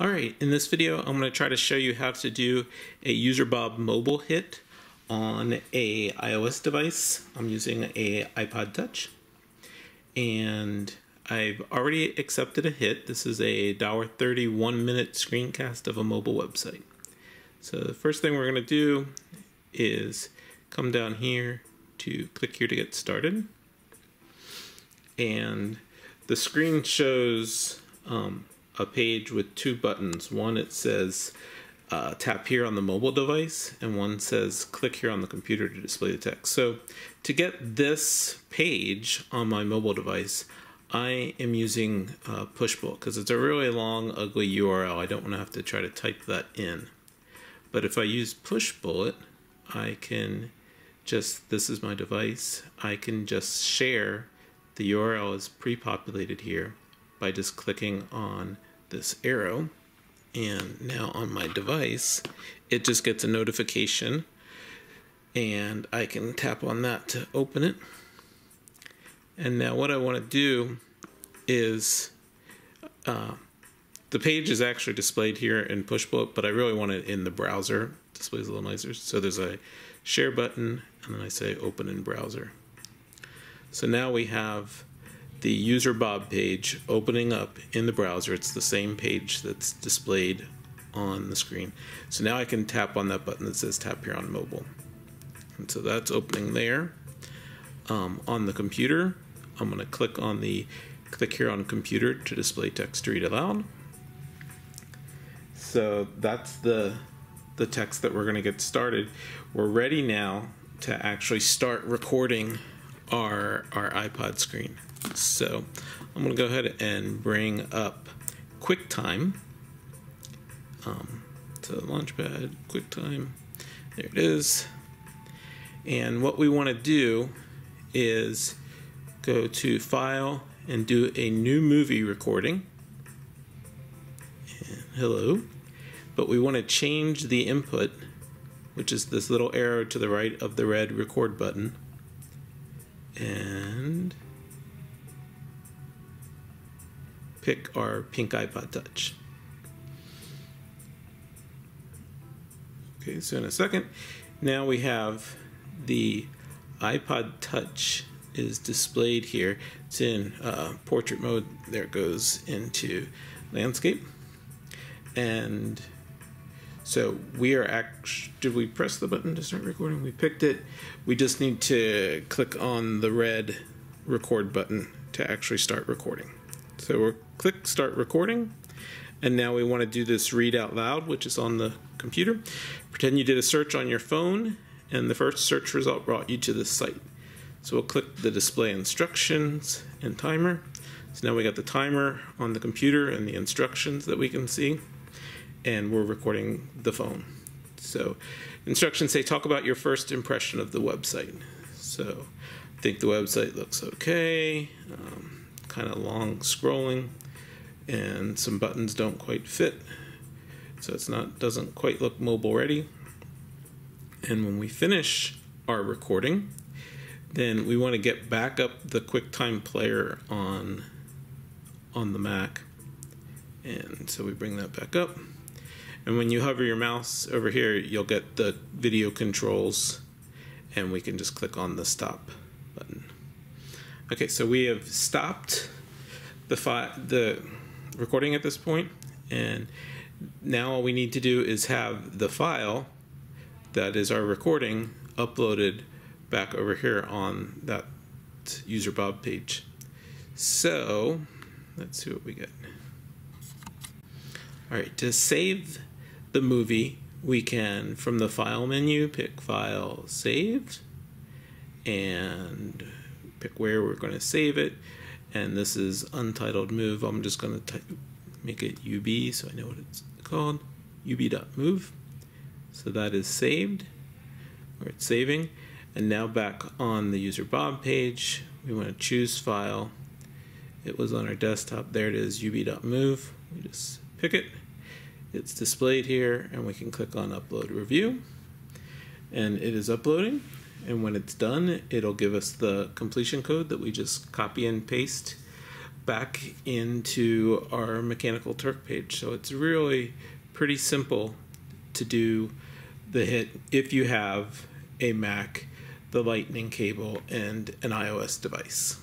Alright, in this video I'm going to try to show you how to do a UserBob mobile hit on a iOS device. I'm using a iPod Touch and I've already accepted a hit. This is a $1.30 one minute screencast of a mobile website. So the first thing we're going to do is come down here to click here to get started and the screen shows um, a page with two buttons. One it says uh, tap here on the mobile device, and one says click here on the computer to display the text. So to get this page on my mobile device, I am using uh, Pushbullet because it's a really long, ugly URL. I don't want to have to try to type that in. But if I use Pushbullet, I can just, this is my device, I can just share the URL is pre-populated here by just clicking on this arrow and now on my device it just gets a notification and I can tap on that to open it. And now what I want to do is uh, the page is actually displayed here in Pushbullet but I really want it in the browser. Displays a little nicer. So there's a share button and then I say open in browser. So now we have the UserBob page opening up in the browser. It's the same page that's displayed on the screen. So now I can tap on that button that says tap here on mobile. And so that's opening there. Um, on the computer, I'm going to click on the click here on computer to display text to read aloud. So that's the the text that we're going to get started. We're ready now to actually start recording our our iPod screen. So I'm going to go ahead and bring up QuickTime. Um, to Launchpad, QuickTime. There it is. And what we want to do is go to File and do a new movie recording. And hello. But we want to change the input, which is this little arrow to the right of the red record button. And pick our pink iPod Touch. Okay, so in a second, now we have the iPod Touch is displayed here. It's in uh, portrait mode. There it goes into landscape. And so we are actually, did we press the button to start recording? We picked it. We just need to click on the red record button to actually start recording. So we'll click start recording. And now we want to do this read out loud, which is on the computer. Pretend you did a search on your phone and the first search result brought you to this site. So we'll click the display instructions and timer. So now we got the timer on the computer and the instructions that we can see. And we're recording the phone. So instructions say talk about your first impression of the website. So I think the website looks okay. Um, kind of long scrolling and some buttons don't quite fit so it's not doesn't quite look mobile ready and when we finish our recording then we want to get back up the QuickTime player on on the Mac and so we bring that back up and when you hover your mouse over here you'll get the video controls and we can just click on the stop button Okay, so we have stopped the the recording at this point, and now all we need to do is have the file that is our recording uploaded back over here on that UserBob page. So let's see what we get. All right, to save the movie, we can from the file menu pick file saved and pick where we're going to save it. And this is untitled move. I'm just going to make it UB so I know what it's called. UB.move. So that is saved, or it's saving. And now back on the UserBob page, we want to choose file. It was on our desktop. There it is, ub.move. We just pick it. It's displayed here and we can click on upload review and it is uploading. And when it's done, it'll give us the completion code that we just copy and paste back into our Mechanical Turk page. So it's really pretty simple to do the hit if you have a Mac, the lightning cable, and an iOS device.